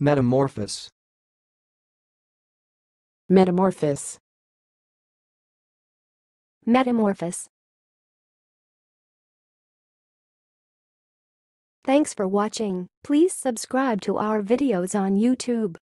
Metamorphosis. Metamorphosis. Metamorphosis. Thanks for watching. Please subscribe to our videos on YouTube.